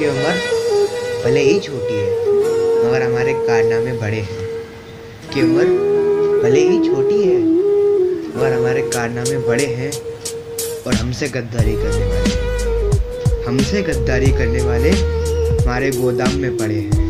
की उम्र भले ही छोटी है, मगर हमारे कारनामे बड़े हैं। की उम्र भले ही छोटी है, मगर हमारे कारनामे बड़े हैं और हमसे गद्दारी करने वाले हमसे गद्दारी करने वाले हमारे गोदाम में पड़े हैं।